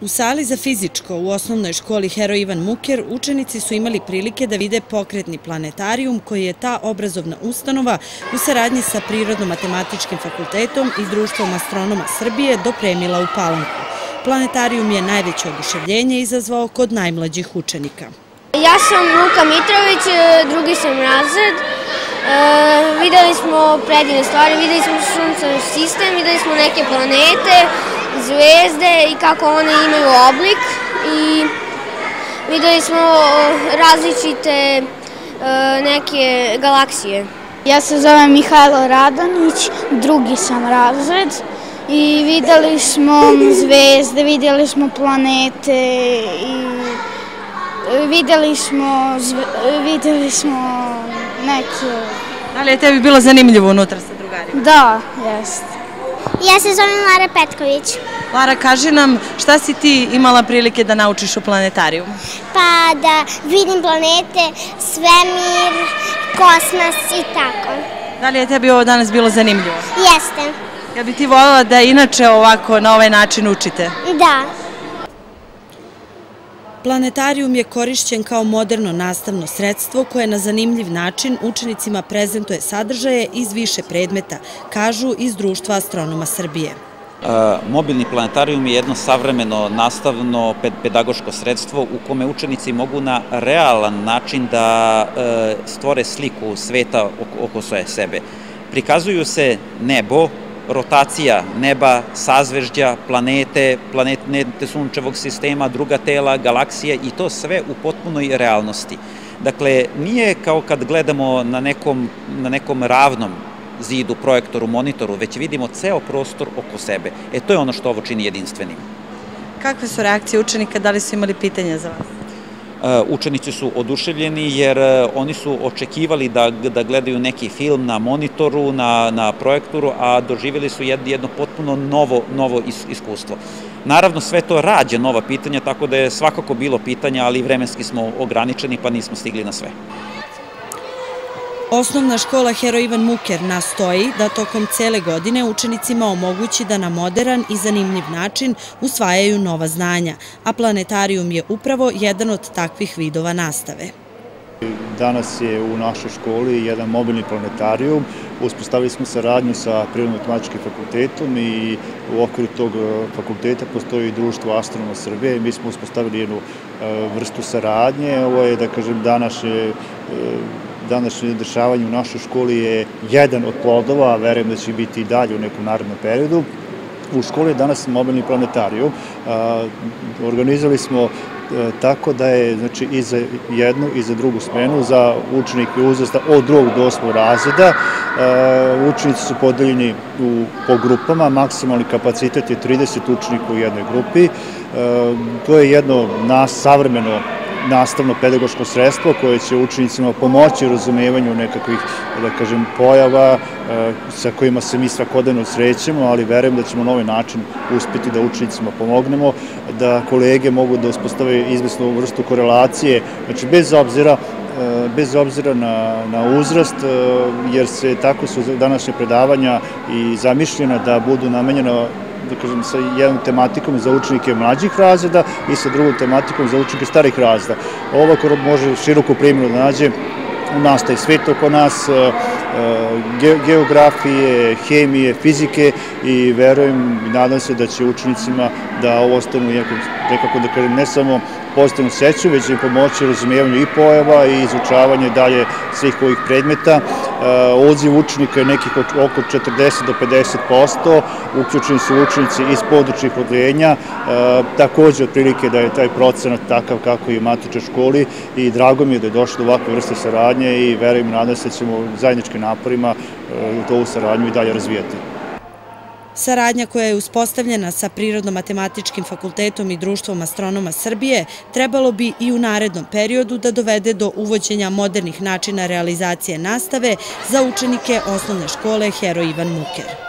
U sali za fizičko u osnovnoj školi Hero Ivan Muker učenici su imali prilike da vide pokretni planetarijum koji je ta obrazovna ustanova u saradnji sa Prirodno-matematičkim fakultetom i Društvom astronoma Srbije dopremila u Palanku. Planetarijum je najveće oduševljenje izazvao kod najmlađih učenika. Ja sam Luka Mitrović, drugi sam razred. E, videli smo predivne stvari, videli smo sunčani sistem, videli smo neke planete, zvezde i kako one imaju oblik i videli smo različite e, neke galaksije. Ja se zovem Mihajlo Radonić, drugi sam razred i videli smo zvezde, videli smo planete i videli smo, videli smo neke... Da li je tebi bilo zanimljivo unutra sa drugarima? Da, jest. Ja se zovem Lara Petković. Lara, kaži nam šta si ti imala prilike da naučiš u planetarijumu? Pa da vidim planete, svemir, kosmos i tako. Da li je tebi ovo danas bilo zanimljivo? Jeste. Ja bi ti voljela da inače ovako na ovaj način učite? Da. Planetarijum je korišćen kao moderno nastavno sredstvo koje na zanimljiv način učenicima prezentuje sadržaje iz više predmeta, kažu iz Društva astronoma Srbije. Mobilni planetarijum je jedno savremeno nastavno pedagoško sredstvo u kome učenici mogu na realan način da e, stvore sliku sveta oko svoje sebe. Prikazuju se nebo, rotacija neba, sazvežđa, planete, planete sunčevog sistema, druga tela, galaksije i to sve u potpunoj realnosti. Dakle, nije kao kad gledamo na nekom, na nekom ravnom zidu, projektoru, monitoru, već vidimo ceo prostor oko sebe. E, to je ono što ovo čini jedinstvenim. Kakve su reakcije učenika, da li su imali pitanja za vas? E, učenici su oduševljeni jer e, oni su očekivali da, da gledaju neki film na monitoru, na, na projektoru, a doživjeli su jedno potpuno novo, novo iskustvo. Naravno, sve to rađa nova pitanja, tako da je svakako bilo pitanja, ali vremenski smo ograničeni pa nismo stigli na sve. Osnovna škola Hero Ivan Muker nastoji da tokom cele godine učenicima omogući da na modern i zanimljiv način usvajaju nova znanja, a planetarijum je upravo jedan od takvih vidova nastave. Danas je u našoj školi jedan mobilni planetarijum. Uspostavili smo saradnju sa Prirodno-matematičkim fakultetom i u okviru tog e, fakulteta postoji društvo Astronoma Srbije. Mi smo uspostavili jednu e, vrstu saradnje. Ovo je, da kažem, današnje današnje dešavanje u našoj školi je jedan od plodova, a verujem da će biti i dalje u nekom narednom periodu. U školi je danas mobilni planetariju. Organizovali smo e, tako da je znači, i za jednu i za drugu smenu za učenike uzrasta od drugog do osmog razreda. Učenici su podeljeni u, po grupama, maksimalni kapacitet je 30 učenika u jednoj grupi. To je jedno nas savremeno nastavno pedagoško sredstvo koje će učenicima pomoći u razumevanju nekakvih, da kažem, pojava e, sa kojima se mi svakodnevno srećemo, ali verujem da ćemo na ovaj način uspeti da učenicima pomognemo, da kolege mogu da uspostave izvesnu vrstu korelacije, znači bez obzira e, bez obzira na, na uzrast, e, jer se tako su današnje predavanja i zamišljena da budu namenjena da kažem, sa jednom tematikom za učenike mlađih razreda i sa drugom tematikom za učenike starih razreda. Ovo može široku primjenu da nađe u nastaje svet oko nas, geografije, hemije, fizike i verujem i nadam se da će učenicima da ovo ostanu nekako da kažem ne samo pozitivnu seću, već im pomoći razumijevanju i pojava i izučavanje dalje svih ovih predmeta. E, odziv učenika je nekih oko 40 do 50%, uključeni su učenici iz područnih odlijenja, takođe otprilike da je taj procenat takav kako je u matičar školi i drago mi je da je došlo do ovakve vrste saradnje i verujem i nadam se da ćemo zajedničkim naporima e, ovu saradnju i dalje razvijati. Saradnja koja je uspostavljena sa Prirodno-matematičkim fakultetom i Društvom astronoma Srbije trebalo bi i u narednom periodu da dovede do uvođenja modernih načina realizacije nastave za učenike osnovne škole Hero Ivan Muker.